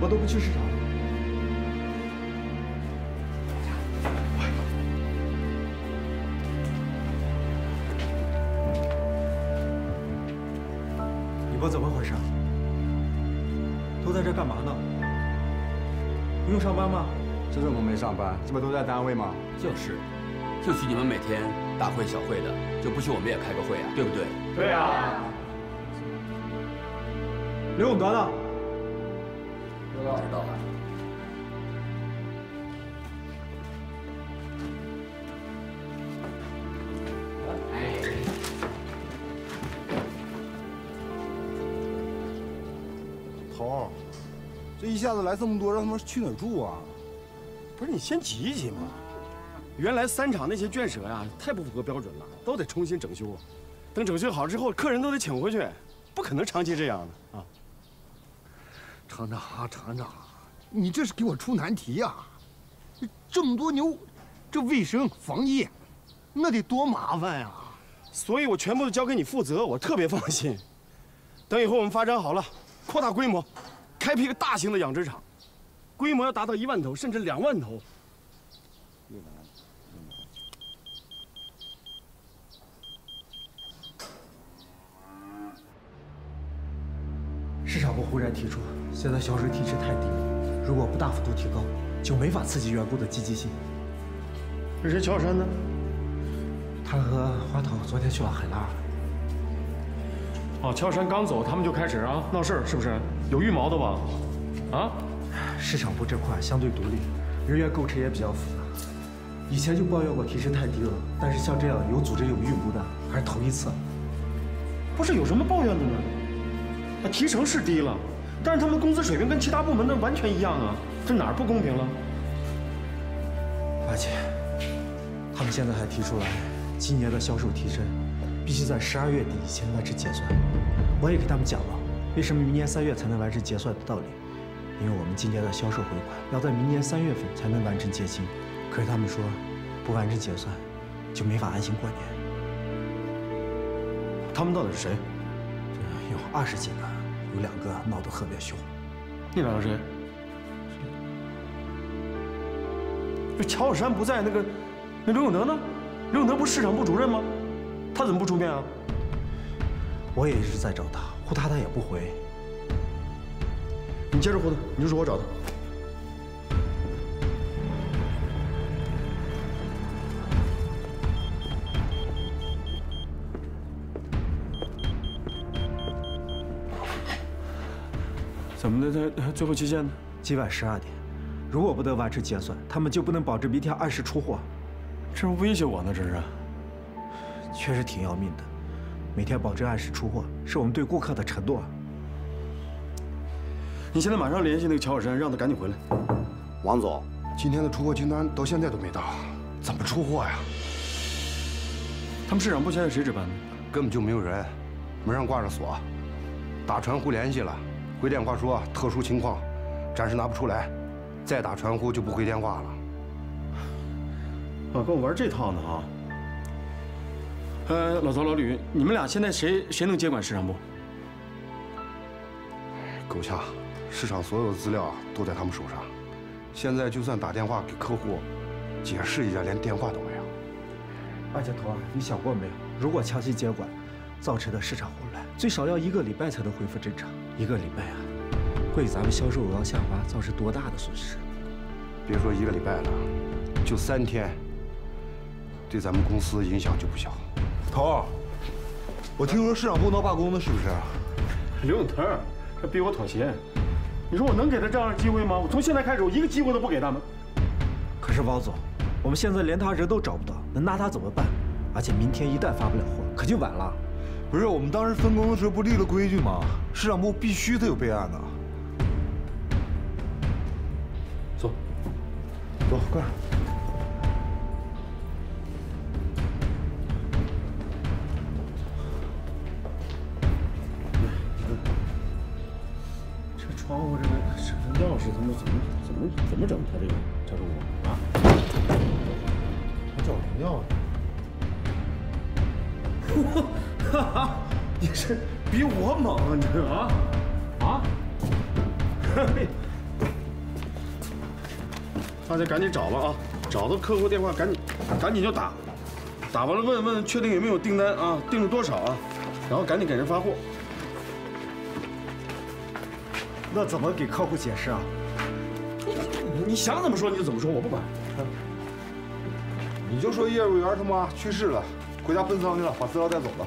干嘛呢？怎么都不去市场？你们怎么回事？都在这干嘛呢？不用上班吗？这怎么没上班？这不都在单位吗？就是，就许你们每天大会小会的，就不许我们也开个会啊？对不对？对啊。刘永德呢？知道啊。头，这一下子来这么多，让他们去哪儿住啊？不是你先挤一挤嘛。原来三厂那些圈舍呀，太不符合标准了，都得重新整修。等整修好之后，客人都得请回去，不可能长期这样的啊。厂长啊，厂长，你这是给我出难题呀！这么多牛，这卫生防疫，那得多麻烦呀！所以我全部都交给你负责，我特别放心。等以后我们发展好了，扩大规模，开辟一个大型的养殖场，规模要达到一万头甚至两万头。市场部忽然提出。现在销售提成太低了，如果不大幅度提高，就没法刺激员工的积极性。这谁？乔山呢？他和花头昨天去了海拉尔。哦，乔山刚走，他们就开始啊闹事儿，是不是？有预谋的吧？啊？市场部这块相对独立，人员构成也比较复杂。以前就抱怨过提成太低了，但是像这样有组织有预谋的，还是头一次。不是有什么抱怨的呢？那，提成是低了。但是他们工资水平跟其他部门的完全一样啊，这哪儿不公平了？而且，他们现在还提出来，今年的销售提升必须在十二月底以前完成结算。我也给他们讲了，为什么明年三月才能完成结算的道理。因为我们今年的销售回款要在明年三月份才能完成结清，可是他们说，不完成结算，就没法安心过年。他们到底是谁？有二十几个。有两个闹得特别凶，那两个谁？这乔小山不在，那个那刘永德呢？刘永德不是市场部主任吗？他怎么不出面啊？我也一直在找他，呼他他也不回。你接着呼他，你就说我找他。最后期限呢？今晚十二点，如果不能完成结算，他们就不能保证明天按时出货。这是威胁我呢？这是，确实挺要命的。每天保证按时出货，是我们对顾客的承诺。你现在马上联系那个乔小山，让他赶紧回来。王总，今天的出货清单到现在都没到，怎么出货呀？他们市场部现在谁值班呢？根本就没有人，门上挂着锁，打传呼联系了。回电话说特殊情况，暂时拿不出来，再打传呼就不回电话了。老，跟我玩这套呢啊！呃，老曹、老吕，你们俩现在谁谁能接管市场部？够呛，市场所有的资料都在他们手上。现在就算打电话给客户解释一下，连电话都没有。二姐头啊，你想过没有？如果强行接管，造成的市场混乱，最少要一个礼拜才能恢复正常。一个礼拜啊，会给咱们销售额下滑造成多大的损失？别说一个礼拜了，就三天，对咱们公司影响就不小。头儿，我听说市场部闹罢工呢，是不是？刘永腾，他逼我妥协。你说我能给他这样的机会吗？我从现在开始，我一个机会都不给他们。可是王总，我们现在连他人都找不到，能拿他怎么办？而且明天一旦发不了货，可就晚了。不是，我们当时分工的时候不立了规矩吗？市场部必须得有备案的。走，走，快！这窗户这个闪钥匙，怎么怎么怎么怎么整？他这个这个我啊，还找人要呢？哈 哈哈你是比我猛啊？你这啊啊哈嘿大家赶紧找吧啊找到客户电话赶紧赶紧就打打完了问问确定有没有订单啊订了多少啊然后赶紧给人发货那怎么给客户解释啊你想怎么说你就怎么说我不管你就说业务员他妈去世了回家奔丧去了把资料带走了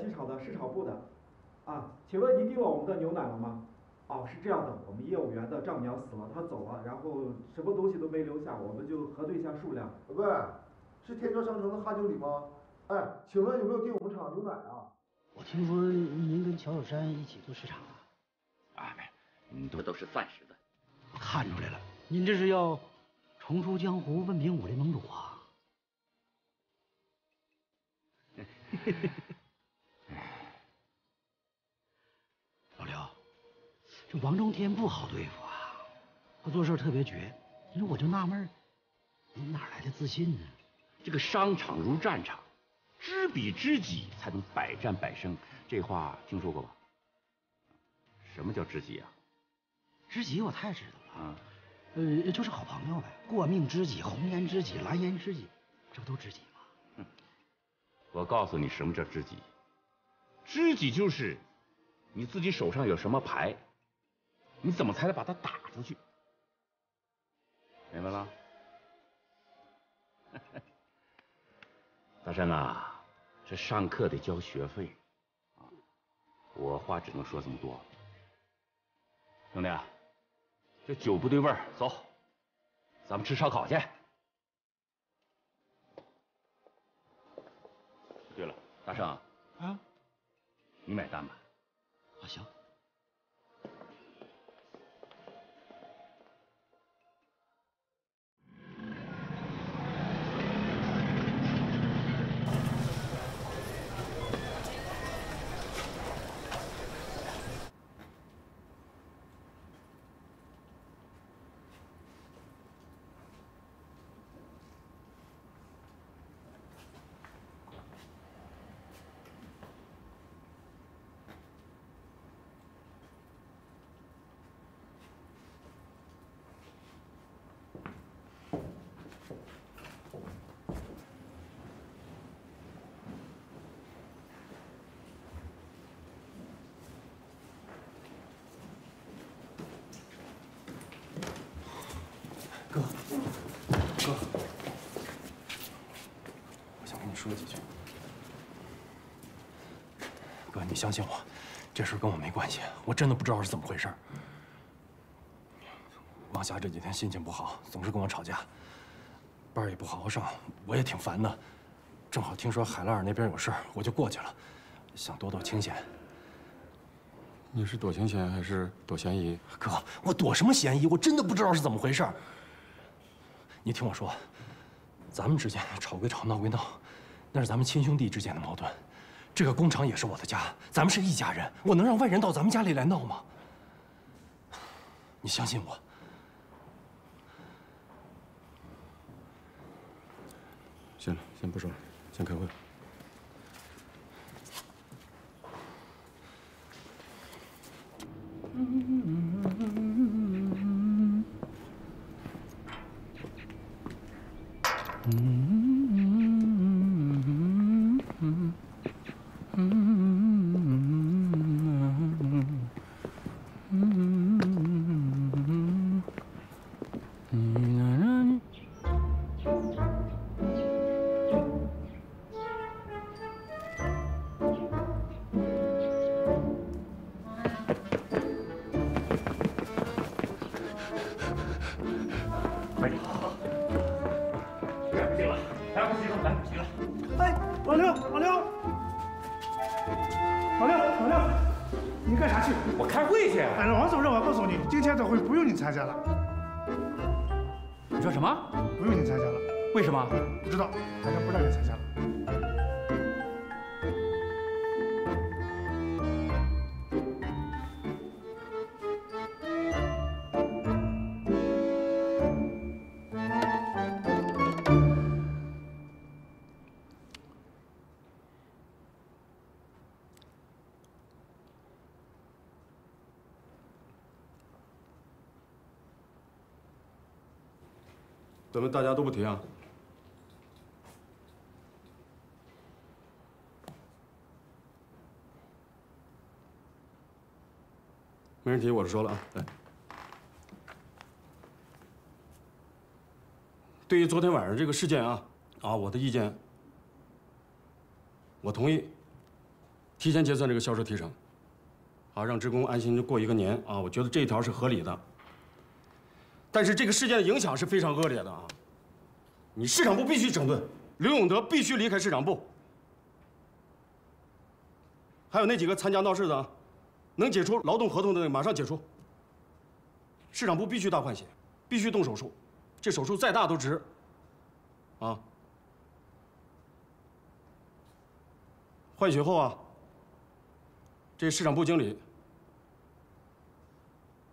新炒的市场部的，啊，请问您订了我们的牛奶了吗？哦，是这样的，我们业务员的丈母娘死了，她走了，然后什么东西都没留下，我们就核对一下数量。喂，是天骄商城的哈经理吗？哎，请问有没有订我们厂牛奶啊？我听说您跟乔小山一起做市场啊？啊，没，嗯，这都是暂时的。看出来了，您这是要重出江湖，问鼎武林盟主啊？老这王中天不好对付啊，他做事特别绝。你说我就纳闷，你哪来的自信呢？这个商场如战场，知彼知己才能百战百胜，这话听说过吧？什么叫知己啊？知己我太知道了，啊，呃，就是好朋友呗，过命知己、红颜知己、蓝颜知己，这不都知己吗？我告诉你什么叫知己。知己就是你自己手上有什么牌，你怎么才能把他打出去？明白了？大山啊，这上课得交学费啊，我话只能说这么多。兄弟啊，这酒不对味儿，走，咱们吃烧烤去。对了，大圣，啊，你买单吧。啊行。哥，哥，我想跟你说几句。哥，你相信我，这事跟我没关系，我真的不知道是怎么回事。王霞这几天心情不好，总是跟我吵架，班也不好好上，我也挺烦的。正好听说海拉尔那边有事儿，我就过去了，想躲躲清闲。你是躲清闲还是躲嫌疑？哥，我躲什么嫌疑？我真的不知道是怎么回事。你听我说，咱们之间吵归吵，闹归闹，那是咱们亲兄弟之间的矛盾。这个工厂也是我的家，咱们是一家人，我能让外人到咱们家里来闹吗？你相信我。行了，先不说了，先开会。嗯。来不了哎老刘老刘老刘老刘你干啥去？我开会去哎王总让我告诉你今天的会不用你参加了。你说什么？不用你参加了。为什么？不知道反正不让你参加了。大家都不提啊？没人提，我就说了啊。来，对于昨天晚上这个事件啊，啊，我的意见，我同意提前结算这个销售提成，啊，让职工安心过一个年啊，我觉得这一条是合理的。但是这个事件的影响是非常恶劣的啊！你市场部必须整顿，刘永德必须离开市场部，还有那几个参加闹事的，能解除劳动合同的马上解除。市场部必须大换血，必须动手术，这手术再大都值。啊！换血后啊，这市场部经理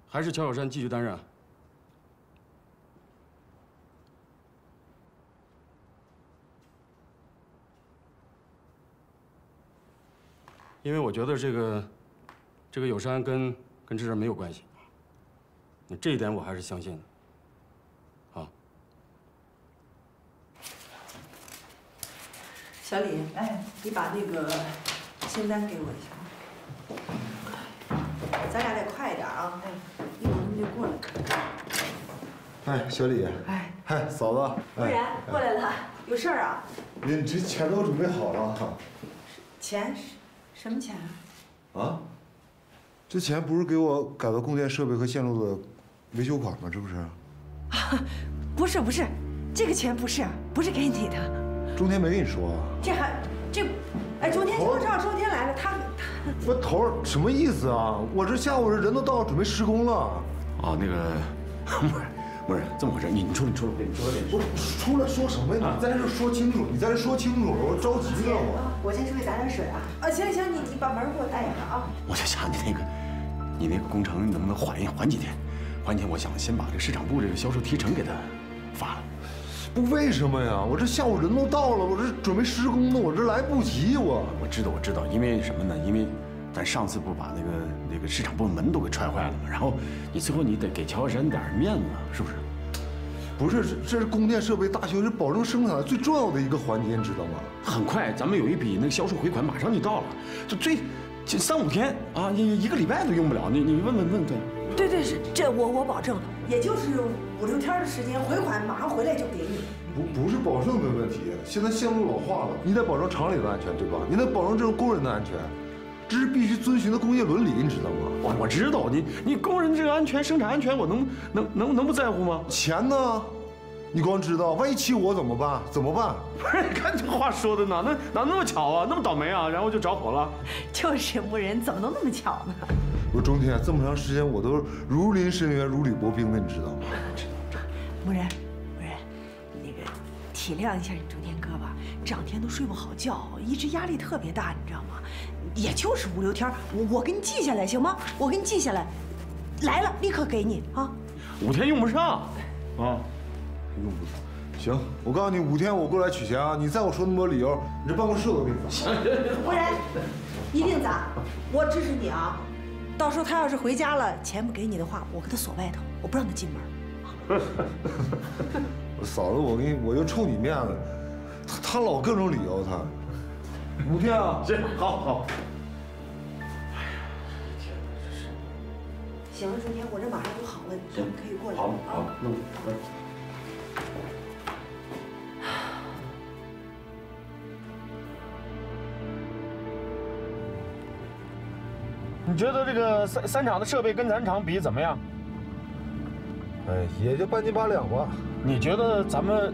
还是乔小山继续担任。因为我觉得这个，这个有山跟跟这事没有关系，这一点我还是相信的。啊，小李，哎，你把那个清单给我一下。咱俩得快一点啊！一会儿他们就过来。哎，小李，哎，嗨，嫂子，不然过来了，有事儿啊？你这钱都准备好了钱？什么钱啊？啊？这钱不是给我改造供电设备和线路的维修款吗？这不是？啊，不是不是，这个钱不是，不是给你的。中天没跟你说啊？这还这，哎，中天就知道中天来了，他他。不，头儿什么意思啊？我这下午这人都到了，准备施工了。啊，那个，不是，不是这么回事。你你出来，你出来，你出来，你出来。出来说什么呀？你在这说清楚，你在这说清楚，我着急呢，我。我先出去打点水啊。啊，行行，你你把门给我带上啊。我在想你那个，你那个工程能不能缓一缓几天？缓几天，我想先把这个市场部这个销售提成给他发了。不，为什么呀？我这下午人都到了，我这准备施工呢，我这来不及，我。我知道，我知道，因为什么呢？因为咱上次不把那个那个市场部门都给踹坏了吗？然后你最后你得给乔山点面子，是不是？不是，这这是供电设备大修，是保证生产最重要的一个环节，你知道吗？很快，咱们有一笔那个销售回款马上就到了，就最，就三五天啊，一一个礼拜都用不了。你你问问问对。对对是，这我我保证，也就是五六天的时间，回款马上回来就给你。不不是保证的问题，现在线路老化了，你得保证厂里的安全，对吧？你得保证这个工人的安全，这是必须遵循的工业伦理，你知道吗？我我知道，你你工人这个安全、生产安全，我能能能能不在乎吗？钱呢？你光知道，万一起火怎么办？怎么办？不是，你看这话说的哪能哪那么巧啊？那么倒霉啊？然后就着火了？就是牧人，怎么能那么巧呢？我说中天，这么长时间我都如临深渊、如履薄冰的，你知道吗？知道，知道。牧人，牧人，那个体谅一下你中天哥吧，这两天都睡不好觉，一直压力特别大，你知道吗？也就是五六天，我我给你记下来行吗？我给你记下来，来了立刻给你啊。五天用不上，啊。用不上，行，我告诉你，五天我过来取钱啊！你再给我说那么多理由，你这办公室我都给你砸。不然，一定砸！我支持你啊！到时候他要是回家了，钱不给你的话，我给他锁外头，我不让他进门。嫂子，我给你，我就冲你面子，他他老各种理由，他。五天啊，行，好好。哎呀，天哪，这是。行了，中天，我这马上就好了，咱们可以过来。好，好，那来。你觉得这个三三厂的设备跟咱厂比怎么样？哎，也就半斤八两吧。你觉得咱们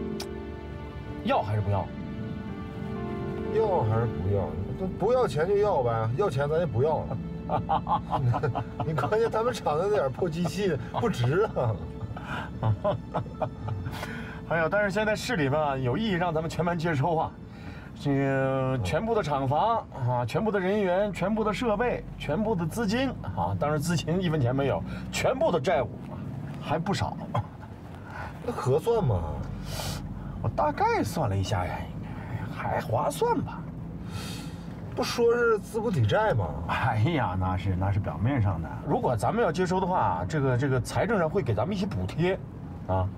要还是不要？要还是不要？这不要钱就要呗，要钱咱就不要了。你关键他们厂的那点破机器不值啊。哎呀，但是现在市里吧有意让咱们全盘接收啊，这个全部的厂房啊，全部的人员，全部的设备，全部的资金啊，当然资金一分钱没有，全部的债务还不少。那合算吗？我大概算了一下呀，还划算吧。不说是资不抵债吗？哎呀，那是那是表面上的。如果咱们要接收的话，这个这个财政上会给咱们一些补贴，啊，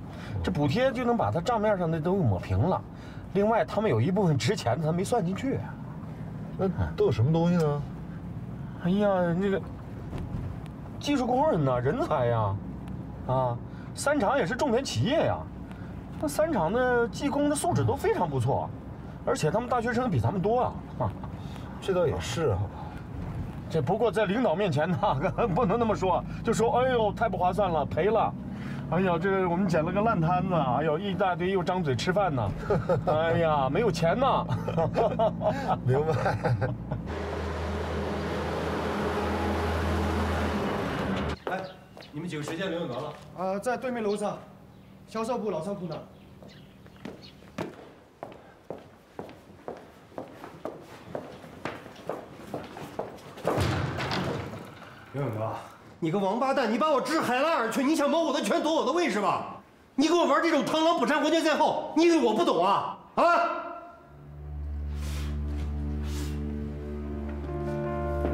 这补贴就能把他账面上的都抹平了。另外，他们有一部分值钱的，他没算进去。那都有什么东西呢？哎呀，那个技术工人呐，人才呀，啊，三厂也是重点企业呀。那三厂的技工的素质都非常不错，而且他们大学生比咱们多啊。啊 这倒也是啊。这不过在领导面前呢，不能那么说，就说哎呦太不划算了，赔了。哎呀，这个我们捡了个烂摊子，哎呦一大堆又张嘴吃饭呢。哎呀，没有钱呢。明白。哎，你们几个谁见刘永德了？啊，在对面楼上，销售部老仓库那永德，你个王八蛋！你把我支海拉尔去，你想谋我的权，夺我的位是吧？你跟我玩这种螳螂捕蝉，黄雀在后，你以为我不懂啊？啊！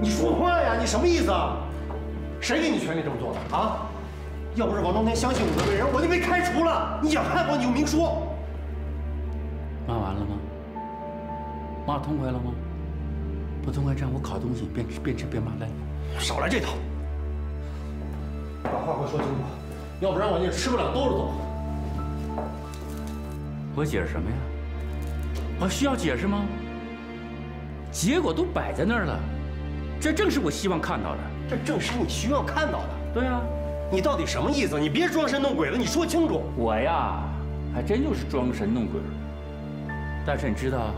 你说话呀！你什么意思啊？谁给你权利这么做的啊？要不是王中天相信我的为人，我就被开除了。你想害我，你就明说。骂完了吗？骂痛快了吗？不痛快，这样我烤东西边吃边吃边骂来。少来这套！把话给我说清楚，要不然我就吃不了兜着走。我解释什么呀？我需要解释吗？结果都摆在那儿了，这正是我希望看到的。这正是你需要看到的。对啊，你到底什么意思？你别装神弄鬼了，你说清楚。我呀，还真就是装神弄鬼。但是你知道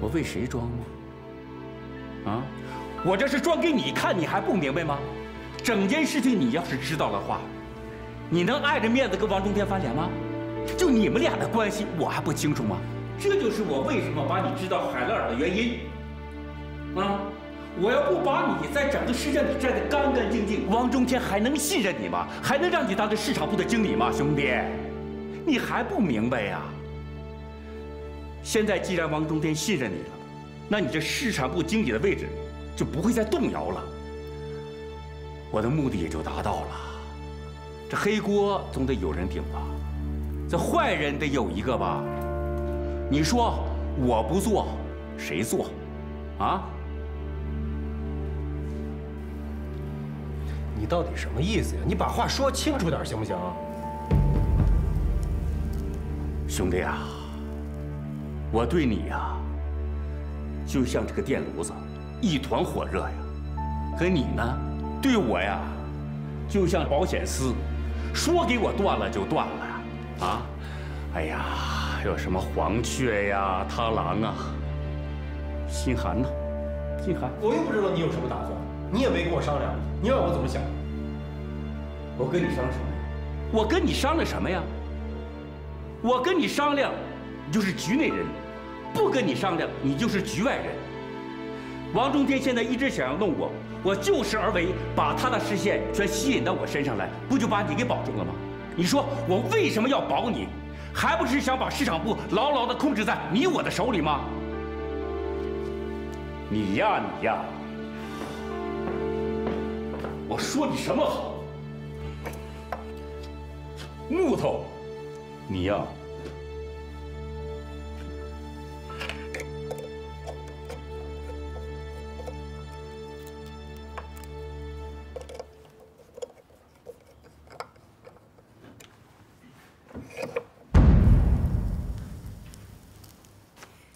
我为谁装吗？啊？我这是装给你看，你还不明白吗？整件事情你要是知道的话，你能碍着面子跟王中天翻脸吗？就你们俩的关系，我还不清楚吗？这就是我为什么把你知道海勒尔的原因。啊，我要不把你在整个事件里摘得干干净净，王中天还能信任你吗？还能让你当这市场部的经理吗，兄弟？你还不明白呀？现在既然王中天信任你了，那你这市场部经理的位置。就不会再动摇了，我的目的也就达到了。这黑锅总得有人顶吧，这坏人得有一个吧。你说我不做，谁做？啊？你到底什么意思呀？你把话说清楚点行不行？兄弟啊，我对你呀，就像这个电炉子。一团火热呀，可你呢？对我呀，就像保险丝，说给我断了就断了呀！啊，哎呀，有什么黄雀呀、螳螂啊，心寒呐？心寒。我又不知道你有什么打算，你也没跟我商量，你让我怎么想？我跟你商量什么？我跟你商量什么呀？我跟你商量，你就是局内人；不跟你商量，你就是局外人。王中天现在一直想要弄我，我就事而为，把他的视线全吸引到我身上来，不就把你给保住了吗？你说我为什么要保你？还不是想把市场部牢牢的控制在你我的手里吗？你呀你呀，我说你什么好？木头，你呀。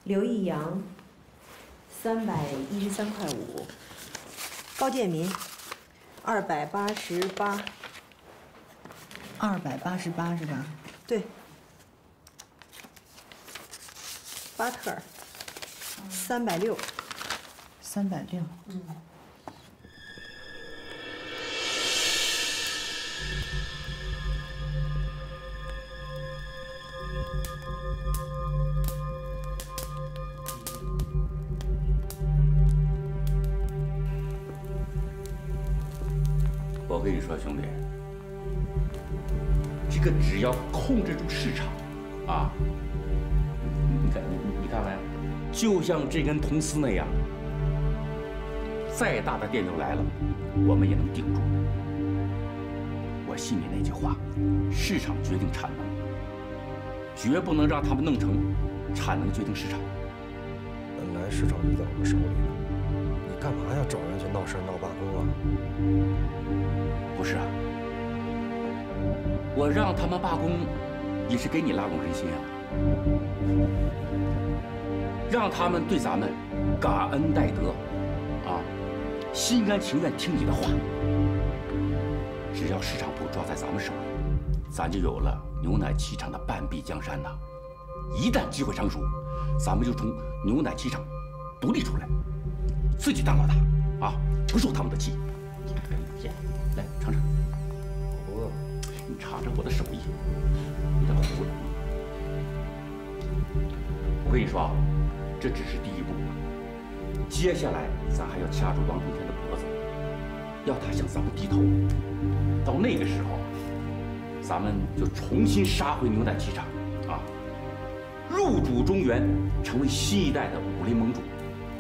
刘义阳，三百一十三块五。高建民，二百八十八。二百八十八是吧？对。巴特尔，三百六。三百六。嗯。我跟你说，兄弟，这个只要控制住市场，啊，你看你你看没？就像这根铜丝那样，再大的电流来了，我们也能顶住。我信你那句话，市场决定产能，绝不能让他们弄成产能决定市场。本来市场就在我们手里呢，干嘛要找人去闹事闹罢工啊？不是啊，我让他们罢工，也是给你拉拢人心啊，让他们对咱们感恩戴德，啊，心甘情愿听你的话。只要市场部抓在咱们手里，咱就有了牛奶机场的半壁江山呐。一旦机会成熟，咱们就从牛奶机场独立出来，自己当老大，啊，不受他们的气。来尝尝，我饿。你尝尝我的手艺，有点糊了。我跟你说啊，这只是第一步，接下来咱还要掐住王中天的脖子，要他向咱们低头。到那个时候，咱们就重新杀回牛奶机场，啊，入主中原，成为新一代的武林盟主，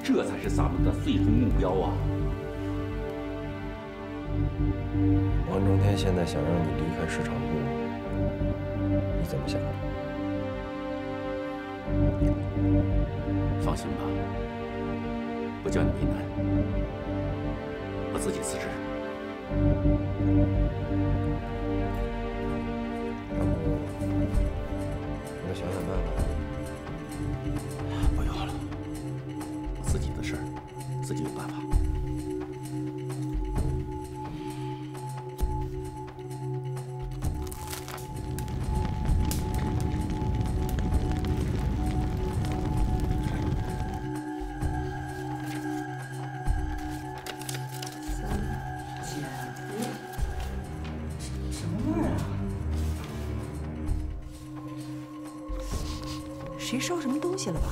这才是咱们的最终目标啊！王中天现在想让你离开市场部，你怎么想？放心吧，不叫你为难，我自己辞职。我想想办法。自己的事儿，自己有办法。什么味儿啊？谁烧什么东西了吧？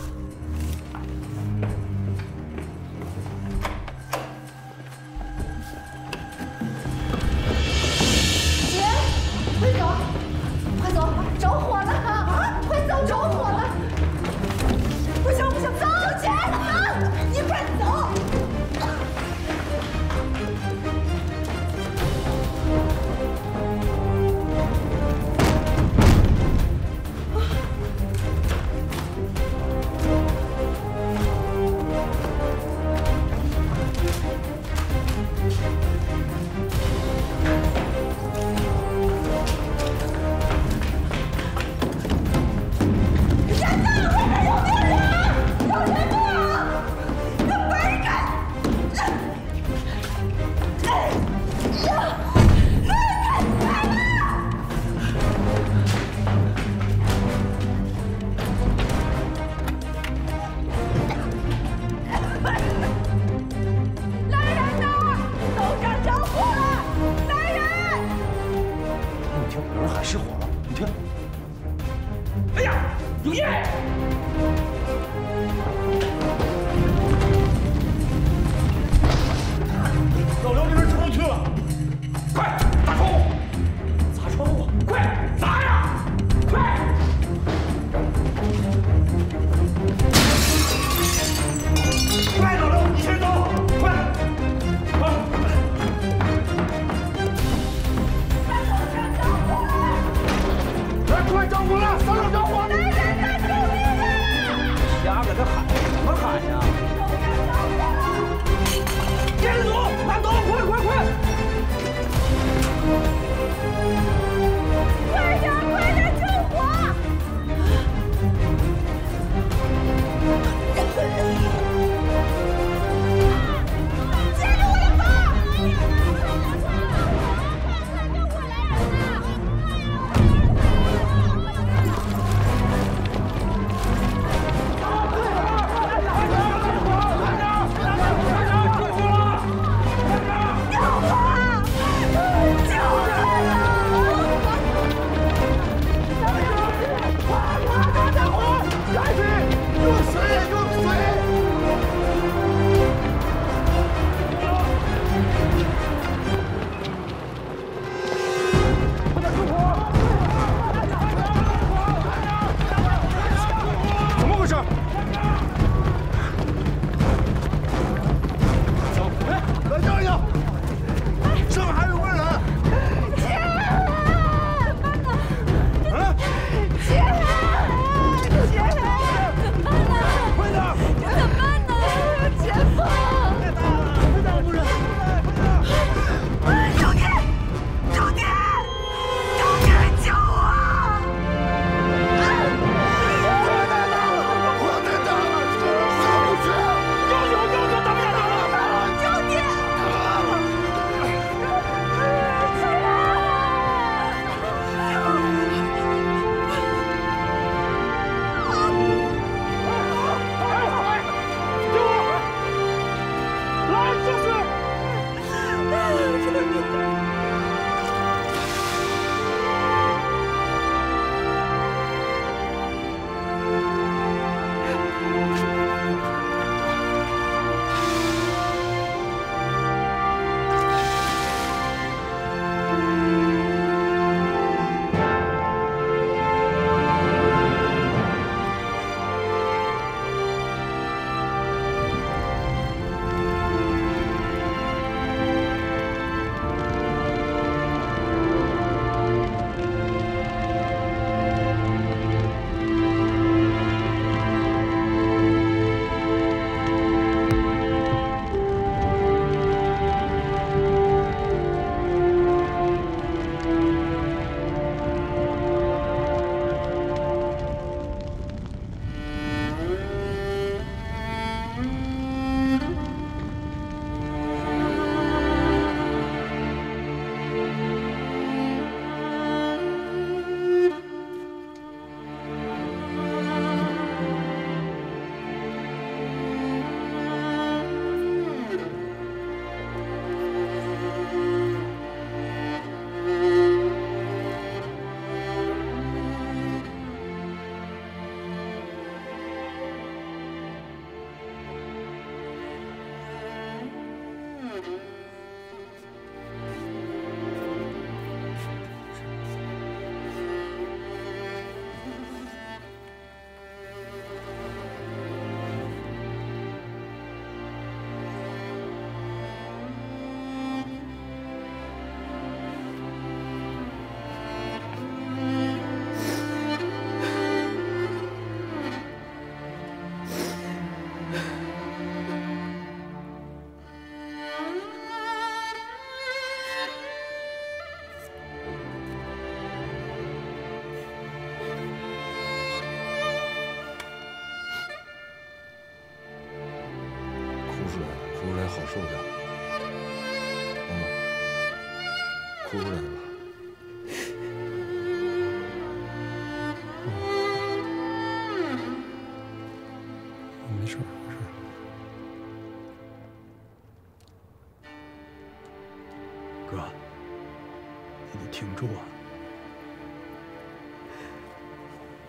挺住啊！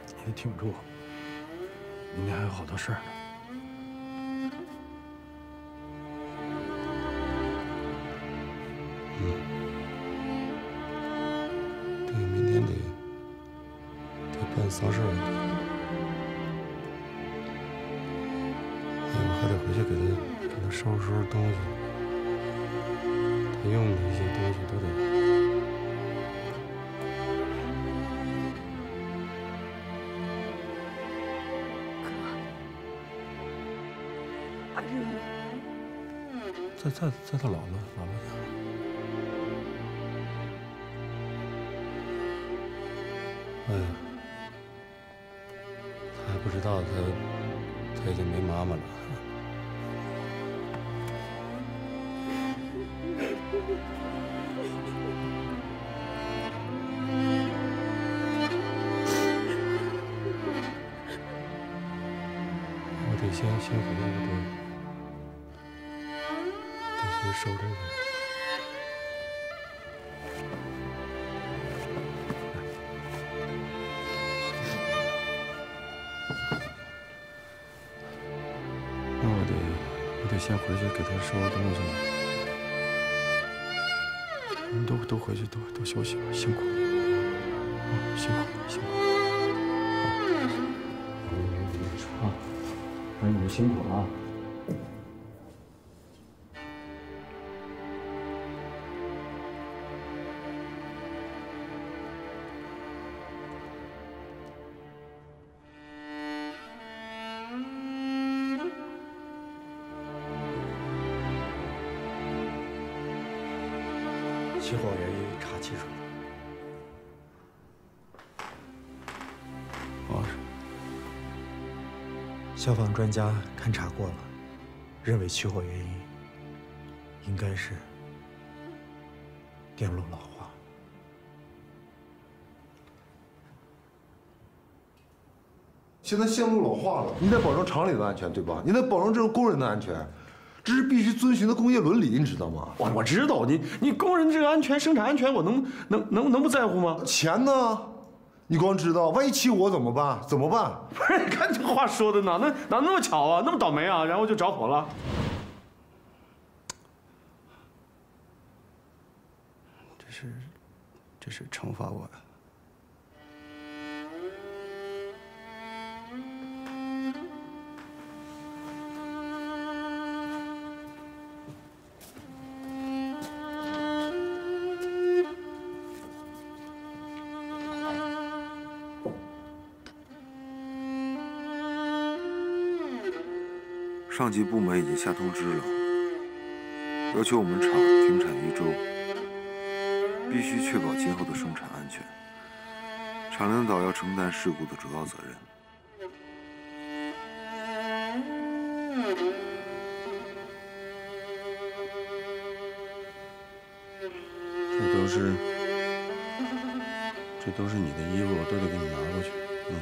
你得挺住，明天还有好多事儿呢。对，明天得得办丧事儿，哎，我还得回去给他给他收拾收拾东西，他用的一些再再再到姥姥姥姥家。哎呀，先回去给他收拾东西了。你们都都回去都都休息吧，辛苦，啊，辛苦辛苦。啊，那你们辛苦了起火原因查清楚了。哦，消防专家勘察过了，认为起火原因应该是电路老化。现在线路老化了，你得保证厂里的安全，对吧？你得保证这个工人的安全，这是必须遵循的工业伦理，你知道吗？我我知道，你你工人这个安全、生产安全，我能能能能不在乎吗？钱呢？你光知道，万一起火怎么办？怎么办？不是，你看这话说的哪能哪那么巧啊，那么倒霉啊，然后就着火了。这是这是惩罚我呀。上级部门已经下通知了，要求我们厂停产一周，必须确保今后的生产安全。厂领导要承担事故的主要责任。这都是这都是你的衣服，我都得给你拿过去。嗯，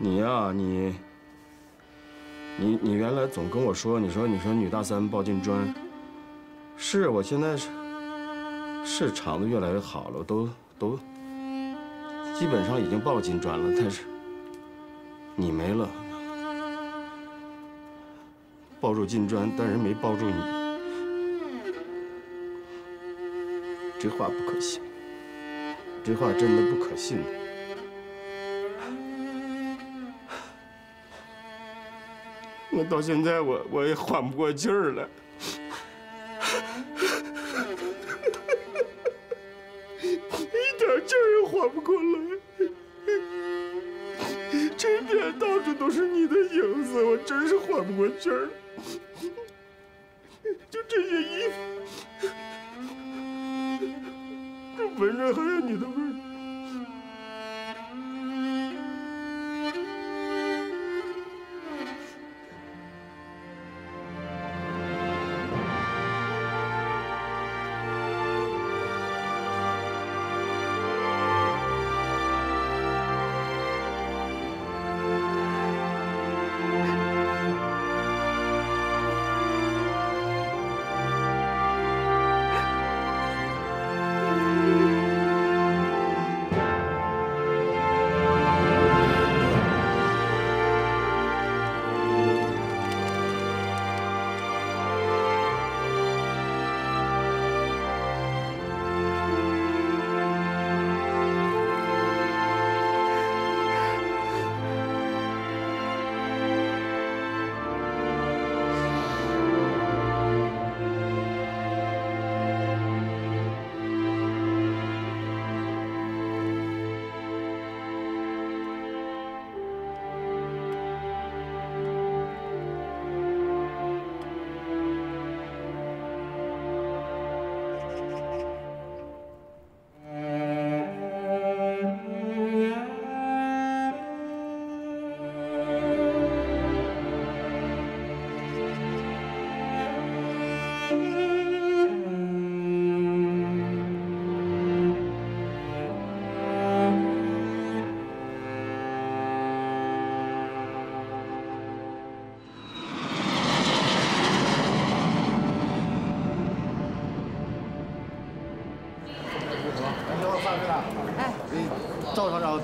你呀你你你原来总跟我说你说你说女大三抱金砖是我现在是是厂子越来越好了都都基本上已经抱金砖了但是你没了抱住金砖但是没抱住你这话不可信这话真的不可信。到现在我我也缓不过劲儿来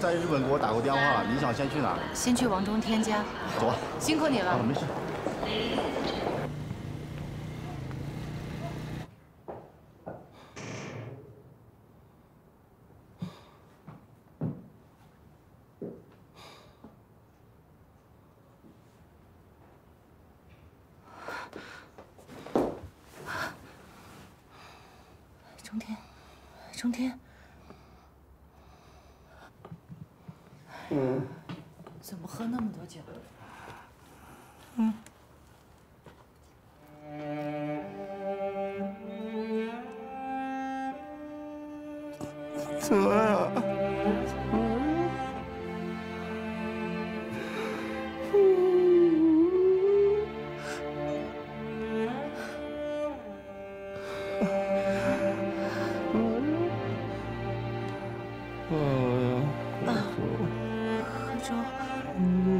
在日本给我打过电话了，你想先去哪儿？先去王中天家。走吧，辛苦你了。啊，没事。嗯。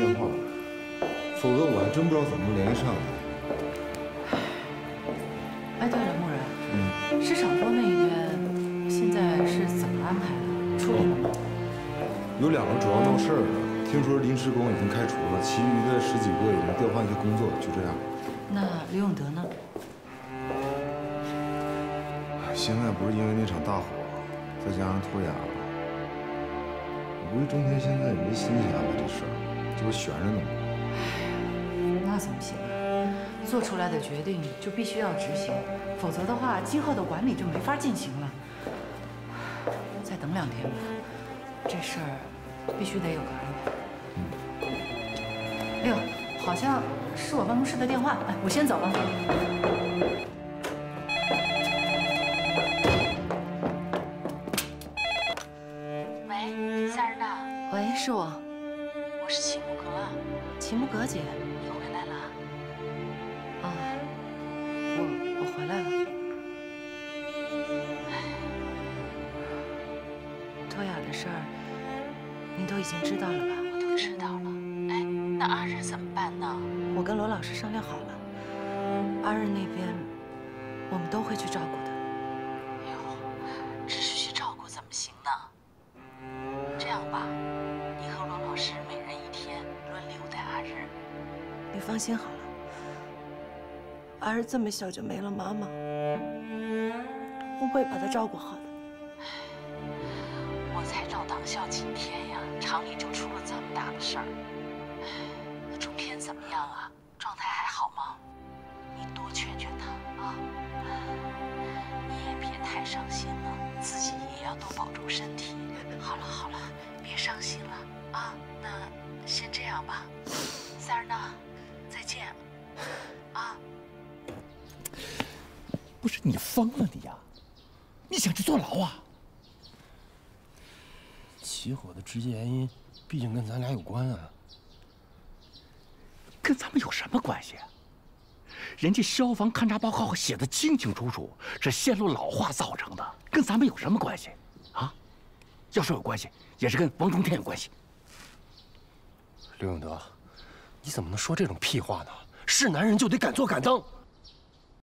电话，否则我还真不知道怎么联系上你。哎，对了，牧然，嗯，市场部那一边现在是怎么安排的？处理了吗？有两个主要闹事的，听说临时工已经开除了，其余的十几个已经调换一些工作，就这样。那刘永德呢？现在不是因为那场大火，再加上拖延，我估计中天现在也没心情安排这事儿。这不悬着呢吗？那怎么行啊？做出来的决定就必须要执行，否则的话，今后的管理就没法进行了。再等两天吧，这事儿必须得有个安排。哎呦，好像是我办公室的电话，哎，我先走了。姐。你回来了？啊，我我回来了。托雅的事儿，您都已经知道了吧？我都知道了。哎，那阿日怎么办呢？我跟罗老师商量好了，阿日那边我们都会去照顾的。心好了，阿日这么小就没了妈妈，我会把他照顾好的。我才绕党校几天呀，厂里就出了这么大的事儿。那中天怎么样啊？状态还好吗？你多劝劝他啊！你也别太伤心了，自己也要多保重身体。好了好了，别伤心了啊！那先这样吧，不是你疯了你呀？你想去坐牢啊？起火的直接原因，毕竟跟咱俩有关啊。跟咱们有什么关系？人家消防勘察报告写的清清楚楚，是线路老化造成的，跟咱们有什么关系？啊？要说有关系，也是跟王中天有关系。刘永德，你怎么能说这种屁话呢？是男人就得敢做敢当。